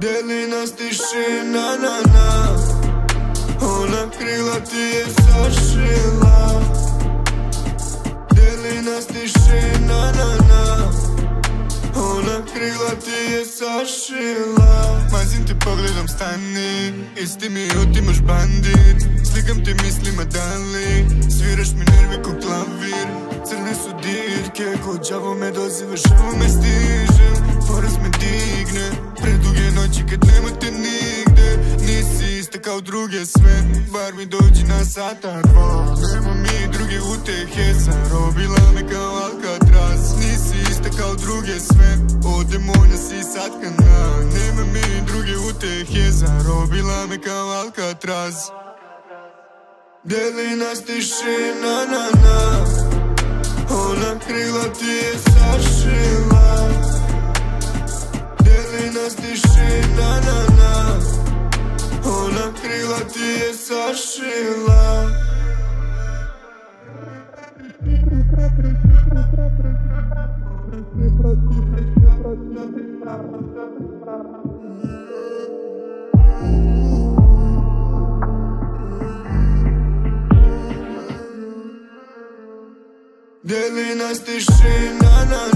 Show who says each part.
Speaker 1: Deli nas tišina na na. Ona krila ti je sašila. Deli nas tišina na na. Ona krila ti je sašila. Mazim ti pogledom stani. Isti mi otimaš bandit. Slikam ti mislima dali. Sviraš mi nervi ko dirke Ko džavo me dozivaš Evo me stižem. Poraz me digne Preduge noći kad nema te nigde. Nisi iste kao druge sve Bar mi dođi na sata dva. Nema mi druge utehe Zarobila me kao Alcatraz. Nisi iste kao druge sve Od demonja si satkana Nema mi druge utehe Zarobila me kao Alcatraz. Deli nas tišina na na Ona krila ti je sašila Deli nas tišina na na. Ona krila Deli nas tišina na